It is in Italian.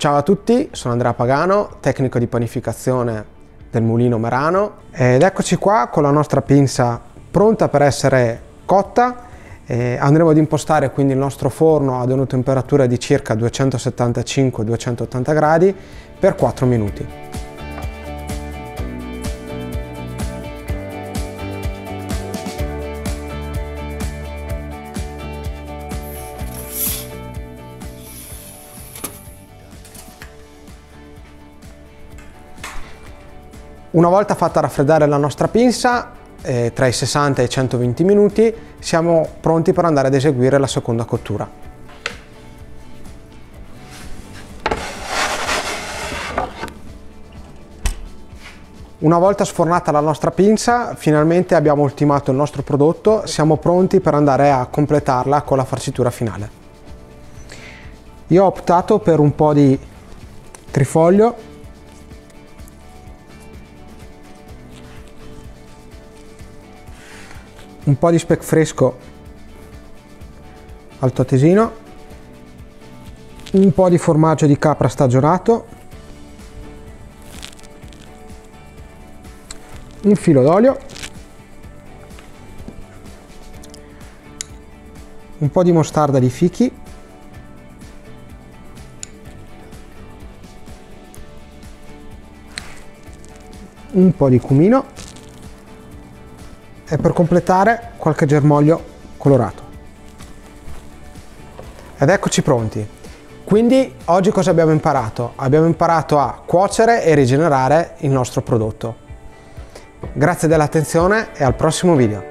Ciao a tutti, sono Andrea Pagano, tecnico di panificazione del Mulino Merano ed eccoci qua con la nostra pinza pronta per essere cotta. E andremo ad impostare quindi il nostro forno ad una temperatura di circa 275-280 gradi per 4 minuti. Una volta fatta raffreddare la nostra pinza, eh, tra i 60 e i 120 minuti, siamo pronti per andare ad eseguire la seconda cottura. Una volta sfornata la nostra pinza, finalmente abbiamo ultimato il nostro prodotto, siamo pronti per andare a completarla con la farcitura finale. Io ho optato per un po' di trifoglio un po' di speck fresco alto tesino, un po' di formaggio di capra stagionato, un filo d'olio, un po' di mostarda di fichi, un po' di cumino e per completare qualche germoglio colorato. Ed eccoci pronti. Quindi oggi cosa abbiamo imparato? Abbiamo imparato a cuocere e rigenerare il nostro prodotto. Grazie dell'attenzione e al prossimo video.